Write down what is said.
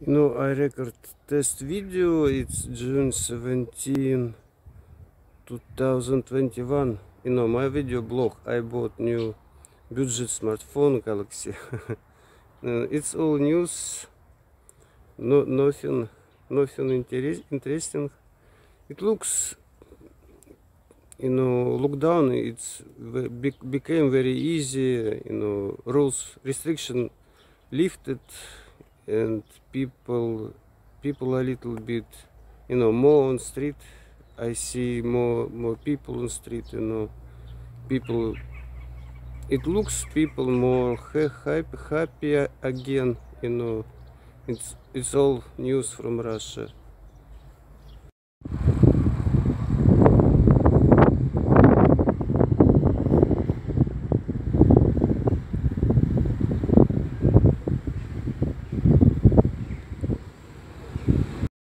You know, I record test video. It's June 17, 2021. You know, my video blog. I bought new budget smartphone Galaxy. It's all news. No, nothing, nothing interest, interesting. It looks, you know, lockdown. It's became very easy. You know, rules restriction lifted and people people a little bit you know more on street. I see more more people on street you know. People it looks people more ha- happy happy again you know. It's it's all news from russia